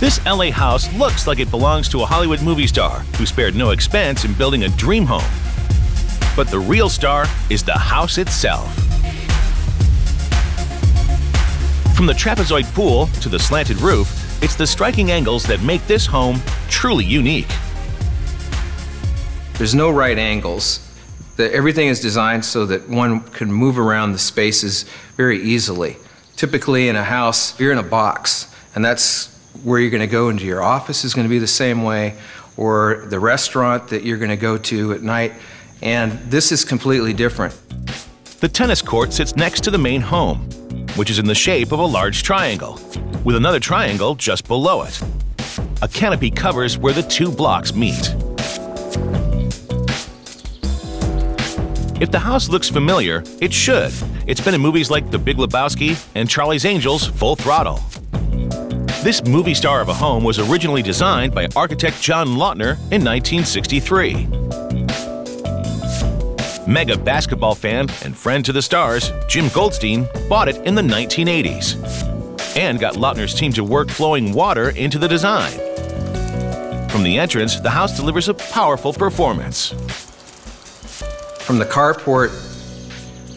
This LA house looks like it belongs to a Hollywood movie star who spared no expense in building a dream home. But the real star is the house itself. From the trapezoid pool to the slanted roof, it's the striking angles that make this home truly unique. There's no right angles. The, everything is designed so that one can move around the spaces very easily. Typically in a house, you're in a box, and that's where you're going to go into your office is going to be the same way, or the restaurant that you're going to go to at night, and this is completely different. The tennis court sits next to the main home, which is in the shape of a large triangle, with another triangle just below it. A canopy covers where the two blocks meet. If the house looks familiar, it should. It's been in movies like The Big Lebowski and Charlie's Angels Full Throttle. This movie star of a home was originally designed by architect John Lautner in 1963. Mega basketball fan and friend to the stars, Jim Goldstein, bought it in the 1980s and got Lautner's team to work flowing water into the design. From the entrance, the house delivers a powerful performance. From the carport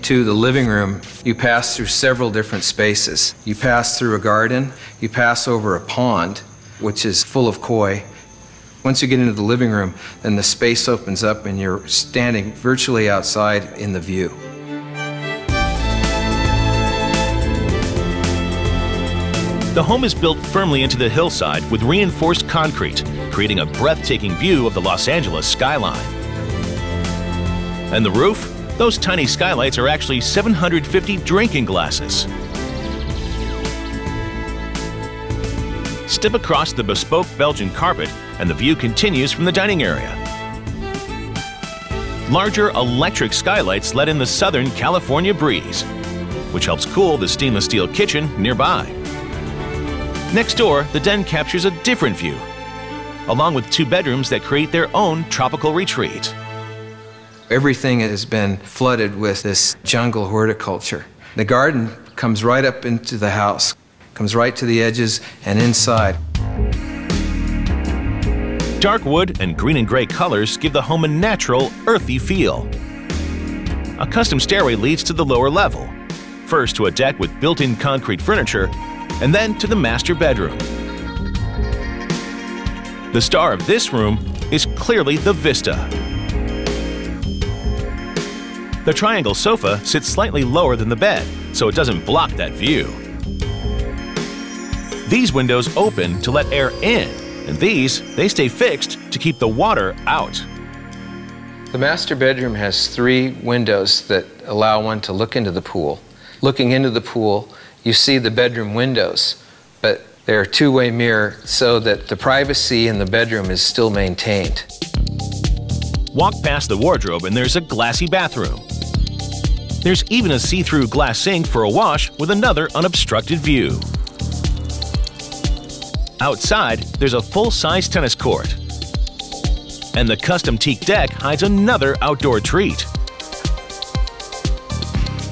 to the living room, you pass through several different spaces. You pass through a garden, you pass over a pond, which is full of koi. Once you get into the living room, then the space opens up and you're standing virtually outside in the view. The home is built firmly into the hillside with reinforced concrete, creating a breathtaking view of the Los Angeles skyline. And the roof? Those tiny skylights are actually 750 drinking glasses. Step across the bespoke Belgian carpet and the view continues from the dining area. Larger electric skylights let in the southern California breeze, which helps cool the stainless steel kitchen nearby. Next door, the den captures a different view, along with two bedrooms that create their own tropical retreat. Everything has been flooded with this jungle horticulture. The garden comes right up into the house, comes right to the edges and inside. Dark wood and green and gray colors give the home a natural, earthy feel. A custom stairway leads to the lower level, first to a deck with built-in concrete furniture, and then to the master bedroom. The star of this room is clearly the vista. The triangle sofa sits slightly lower than the bed, so it doesn't block that view. These windows open to let air in, and these, they stay fixed to keep the water out. The master bedroom has three windows that allow one to look into the pool. Looking into the pool, you see the bedroom windows, but they're a two-way mirror so that the privacy in the bedroom is still maintained. Walk past the wardrobe and there's a glassy bathroom. There's even a see-through glass sink for a wash with another unobstructed view. Outside, there's a full-size tennis court. And the custom teak deck hides another outdoor treat.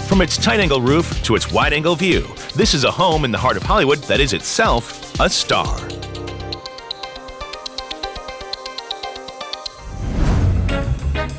From its tight-angle roof to its wide-angle view, this is a home in the heart of Hollywood that is itself a star.